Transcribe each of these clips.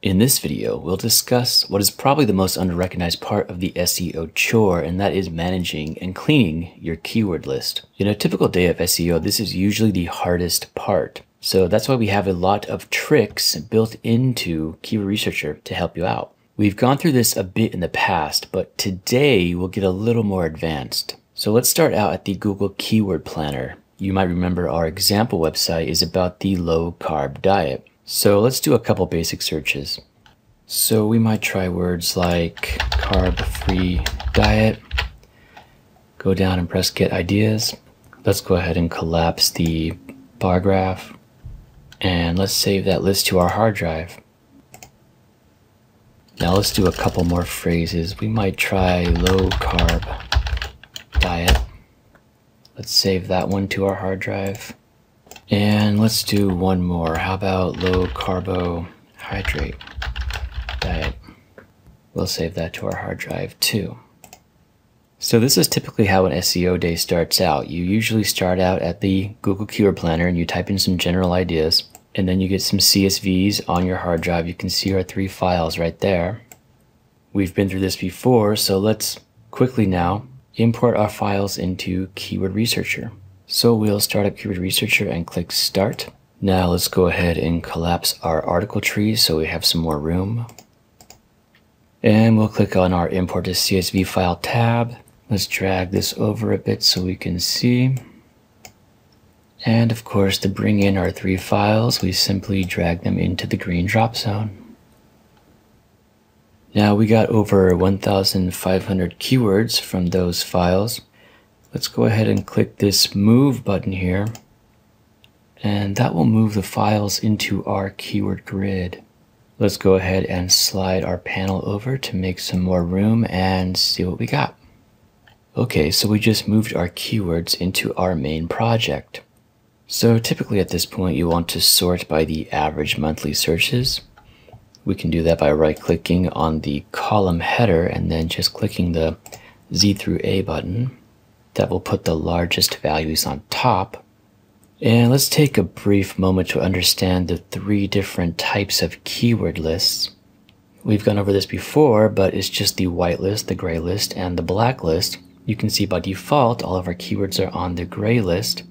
In this video, we'll discuss what is probably the most underrecognized part of the SEO chore, and that is managing and cleaning your keyword list. In a typical day of SEO, this is usually the hardest part. So that's why we have a lot of tricks built into Keyword Researcher to help you out. We've gone through this a bit in the past, but today we'll get a little more advanced. So let's start out at the Google Keyword Planner. You might remember our example website is about the low carb diet. So let's do a couple basic searches. So we might try words like carb-free diet. Go down and press get ideas. Let's go ahead and collapse the bar graph. And let's save that list to our hard drive. Now let's do a couple more phrases. We might try low carb diet. Let's save that one to our hard drive. And let's do one more. How about low carbohydrate diet? We'll save that to our hard drive too. So this is typically how an SEO day starts out. You usually start out at the Google Keyword Planner and you type in some general ideas and then you get some CSVs on your hard drive. You can see our three files right there. We've been through this before, so let's quickly now import our files into Keyword Researcher. So we'll start up Keyword Researcher and click Start. Now let's go ahead and collapse our article tree so we have some more room. And we'll click on our Import to CSV File tab. Let's drag this over a bit so we can see. And of course, to bring in our three files, we simply drag them into the green drop zone. Now we got over 1,500 keywords from those files. Let's go ahead and click this move button here and that will move the files into our keyword grid. Let's go ahead and slide our panel over to make some more room and see what we got. Okay, so we just moved our keywords into our main project. So typically at this point you want to sort by the average monthly searches. We can do that by right clicking on the column header and then just clicking the Z through A button that will put the largest values on top. And let's take a brief moment to understand the three different types of keyword lists. We've gone over this before, but it's just the white list, the gray list, and the black list. You can see by default, all of our keywords are on the gray list.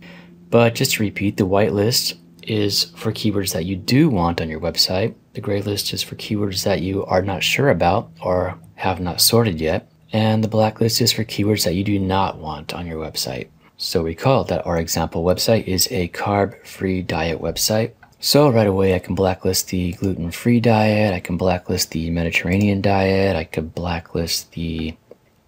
But just to repeat, the white list is for keywords that you do want on your website. The gray list is for keywords that you are not sure about or have not sorted yet and the blacklist is for keywords that you do not want on your website. So recall that our example website is a carb-free diet website. So right away I can blacklist the gluten-free diet, I can blacklist the Mediterranean diet, I could blacklist the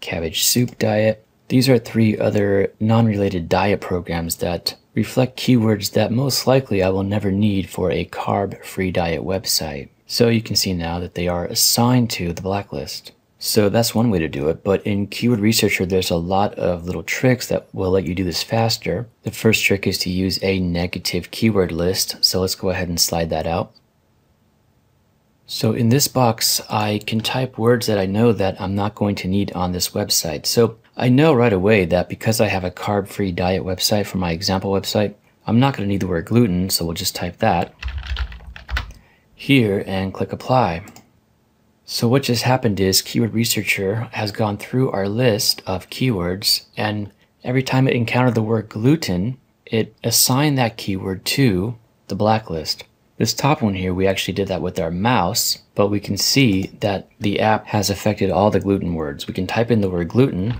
cabbage soup diet. These are three other non-related diet programs that reflect keywords that most likely I will never need for a carb-free diet website. So you can see now that they are assigned to the blacklist. So that's one way to do it. But in Keyword Researcher, there's a lot of little tricks that will let you do this faster. The first trick is to use a negative keyword list. So let's go ahead and slide that out. So in this box, I can type words that I know that I'm not going to need on this website. So I know right away that because I have a carb-free diet website for my example website, I'm not going to need the word gluten, so we'll just type that here and click apply. So what just happened is Keyword Researcher has gone through our list of keywords and every time it encountered the word gluten, it assigned that keyword to the blacklist. This top one here, we actually did that with our mouse, but we can see that the app has affected all the gluten words. We can type in the word gluten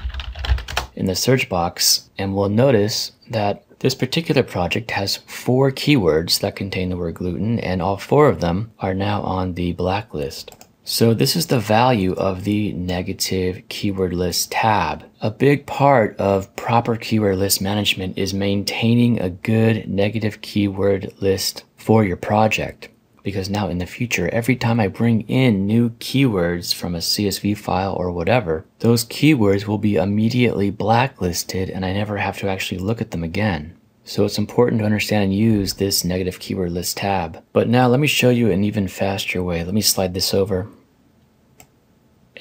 in the search box and we'll notice that this particular project has four keywords that contain the word gluten and all four of them are now on the blacklist. So this is the value of the negative keyword list tab. A big part of proper keyword list management is maintaining a good negative keyword list for your project. Because now in the future, every time I bring in new keywords from a CSV file or whatever, those keywords will be immediately blacklisted and I never have to actually look at them again. So it's important to understand and use this negative keyword list tab. But now let me show you an even faster way. Let me slide this over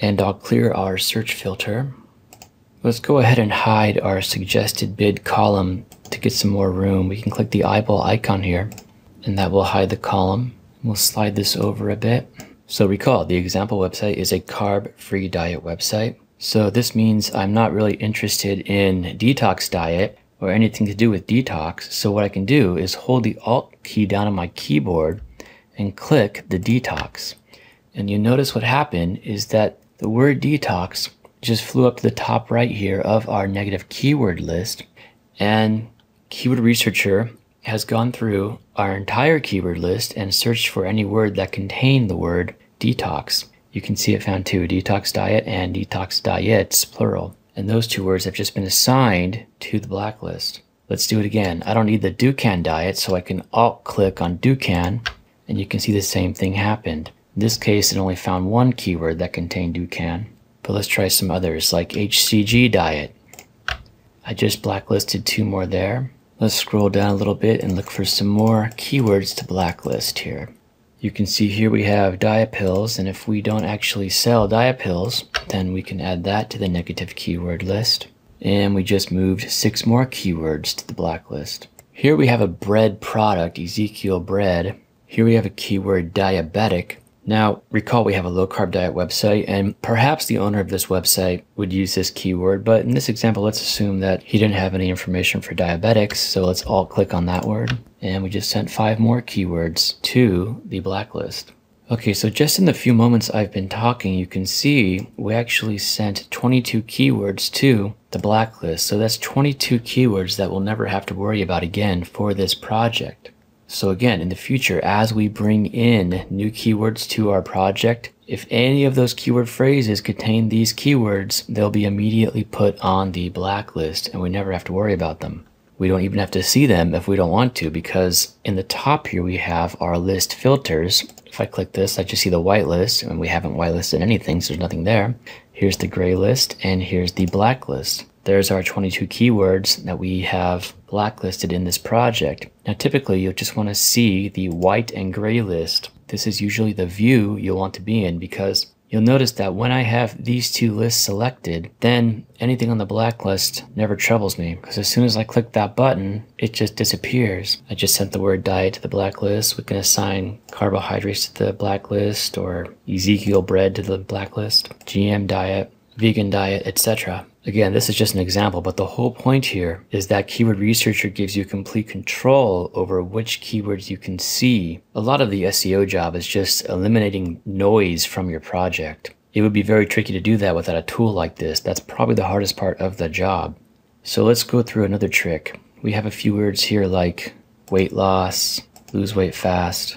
and I'll clear our search filter. Let's go ahead and hide our suggested bid column to get some more room. We can click the eyeball icon here and that will hide the column. We'll slide this over a bit So recall, the example website is a carb-free diet website. So this means I'm not really interested in detox diet or anything to do with detox. So what I can do is hold the Alt key down on my keyboard and click the detox. And you notice what happened is that the word detox just flew up to the top right here of our negative keyword list. And Keyword Researcher has gone through our entire keyword list and searched for any word that contained the word detox. You can see it found two, detox diet and detox diets, plural. And those two words have just been assigned to the blacklist. Let's do it again. I don't need the Dukan diet, so I can alt click on Dukan, and you can see the same thing happened. In this case, it only found one keyword that contained Dukan. But let's try some others, like HCG diet. I just blacklisted two more there. Let's scroll down a little bit and look for some more keywords to blacklist here. You can see here we have diet pills, and if we don't actually sell diet pills, then we can add that to the negative keyword list. And we just moved six more keywords to the blacklist. Here we have a bread product, Ezekiel bread. Here we have a keyword diabetic, now, recall we have a low carb diet website, and perhaps the owner of this website would use this keyword, but in this example, let's assume that he didn't have any information for diabetics, so let's all click on that word. And we just sent five more keywords to the blacklist. Okay, so just in the few moments I've been talking, you can see we actually sent 22 keywords to the blacklist. So that's 22 keywords that we'll never have to worry about again for this project. So again, in the future, as we bring in new keywords to our project, if any of those keyword phrases contain these keywords, they'll be immediately put on the blacklist and we never have to worry about them. We don't even have to see them if we don't want to because in the top here we have our list filters. If I click this, I just see the whitelist and we haven't whitelisted anything, so there's nothing there. Here's the gray list and here's the blacklist. There's our 22 keywords that we have blacklisted in this project. Now typically you'll just want to see the white and gray list. This is usually the view you'll want to be in because you'll notice that when I have these two lists selected, then anything on the blacklist never troubles me because as soon as I click that button, it just disappears. I just sent the word diet to the blacklist. We can assign carbohydrates to the blacklist or Ezekiel bread to the blacklist, GM diet, vegan diet, etc. Again, this is just an example, but the whole point here is that Keyword Researcher gives you complete control over which keywords you can see. A lot of the SEO job is just eliminating noise from your project. It would be very tricky to do that without a tool like this. That's probably the hardest part of the job. So let's go through another trick. We have a few words here like weight loss, lose weight fast,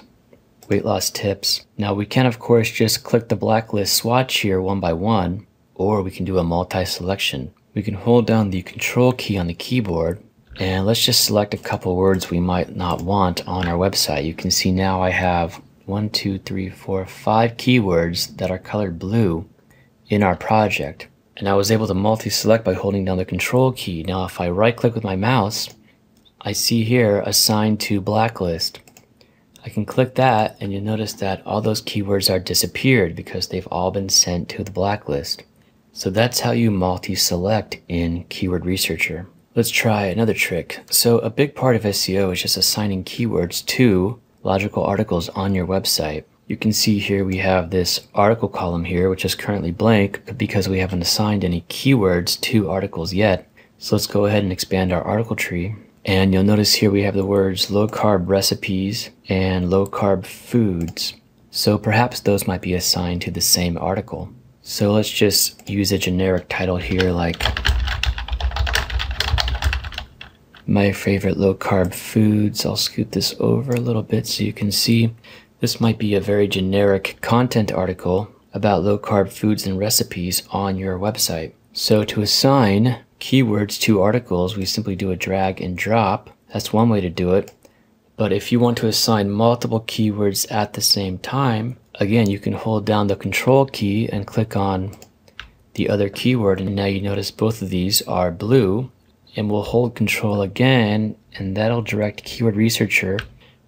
weight loss tips. Now we can of course just click the blacklist swatch here one by one or we can do a multi-selection. We can hold down the control key on the keyboard and let's just select a couple words we might not want on our website. You can see now I have one, two, three, four, five keywords that are colored blue in our project. And I was able to multi-select by holding down the control key. Now if I right click with my mouse, I see here assigned to blacklist. I can click that and you'll notice that all those keywords are disappeared because they've all been sent to the blacklist. So that's how you multi-select in Keyword Researcher. Let's try another trick. So a big part of SEO is just assigning keywords to logical articles on your website. You can see here we have this article column here, which is currently blank because we haven't assigned any keywords to articles yet. So let's go ahead and expand our article tree. And you'll notice here we have the words low carb recipes and low carb foods. So perhaps those might be assigned to the same article. So let's just use a generic title here like my favorite low carb foods. I'll scoot this over a little bit so you can see. This might be a very generic content article about low carb foods and recipes on your website. So to assign keywords to articles, we simply do a drag and drop. That's one way to do it. But if you want to assign multiple keywords at the same time, again, you can hold down the control key and click on the other keyword. And now you notice both of these are blue and we'll hold control again and that'll direct keyword researcher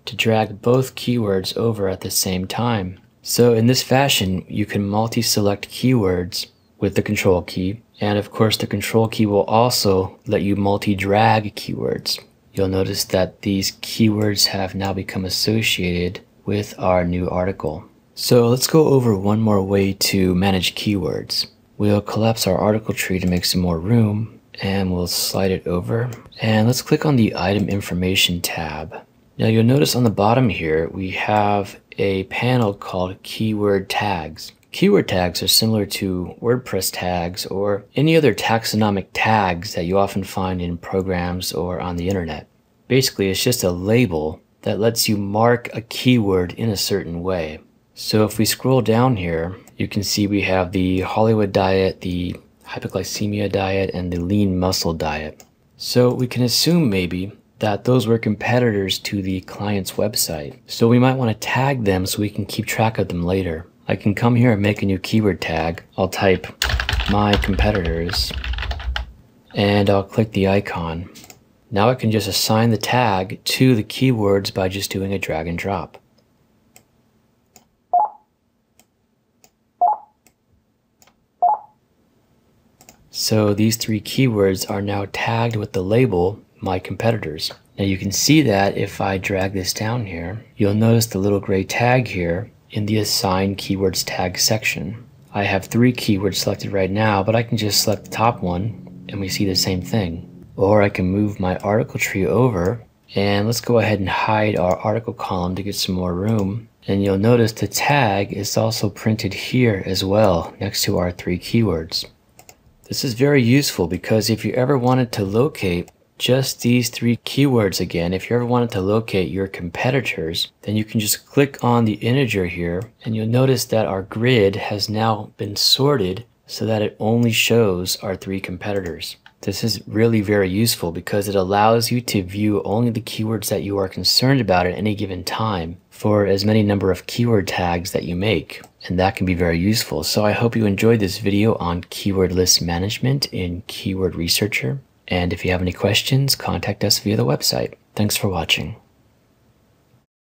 to drag both keywords over at the same time. So in this fashion, you can multi-select keywords with the control key. And of course, the control key will also let you multi-drag keywords. You'll notice that these keywords have now become associated with our new article. So let's go over one more way to manage keywords. We'll collapse our article tree to make some more room and we'll slide it over. And let's click on the item information tab. Now you'll notice on the bottom here, we have a panel called keyword tags. Keyword tags are similar to WordPress tags or any other taxonomic tags that you often find in programs or on the internet. Basically, it's just a label that lets you mark a keyword in a certain way. So if we scroll down here, you can see we have the Hollywood diet, the hypoglycemia diet, and the lean muscle diet. So we can assume maybe that those were competitors to the client's website. So we might want to tag them so we can keep track of them later. I can come here and make a new keyword tag. I'll type my competitors and I'll click the icon. Now I can just assign the tag to the keywords by just doing a drag and drop. So these three keywords are now tagged with the label my competitors. Now you can see that if I drag this down here, you'll notice the little gray tag here in the assign keywords tag section. I have three keywords selected right now, but I can just select the top one and we see the same thing. Or I can move my article tree over and let's go ahead and hide our article column to get some more room. And you'll notice the tag is also printed here as well next to our three keywords. This is very useful because if you ever wanted to locate just these three keywords again, if you ever wanted to locate your competitors, then you can just click on the integer here and you'll notice that our grid has now been sorted so that it only shows our three competitors. This is really very useful because it allows you to view only the keywords that you are concerned about at any given time for as many number of keyword tags that you make and that can be very useful. So I hope you enjoyed this video on keyword list management in Keyword Researcher. And if you have any questions, contact us via the website. Thanks for watching.